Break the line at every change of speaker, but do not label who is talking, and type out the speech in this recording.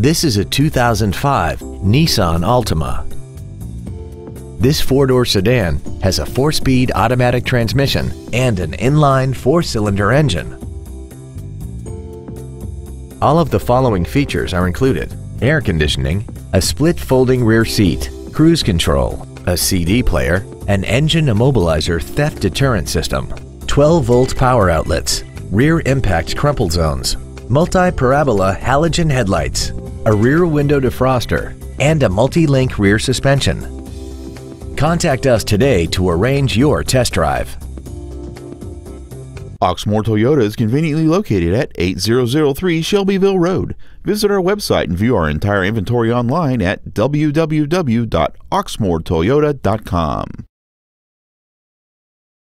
This is a 2005 Nissan Altima. This four-door sedan has a four-speed automatic transmission and an inline four-cylinder engine. All of the following features are included. Air conditioning, a split folding rear seat, cruise control, a CD player, an engine immobilizer theft deterrent system, 12 volt power outlets, rear impact crumple zones, multi-parabola halogen headlights, a rear window defroster, and a multi-link rear suspension. Contact us today to arrange your test drive.
Oxmoor Toyota is conveniently located at 8003 Shelbyville Road. Visit our website and view our entire inventory online at www.oxmoortoyota.com.